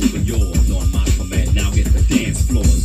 goals yours on my command. Now hit the dance floors.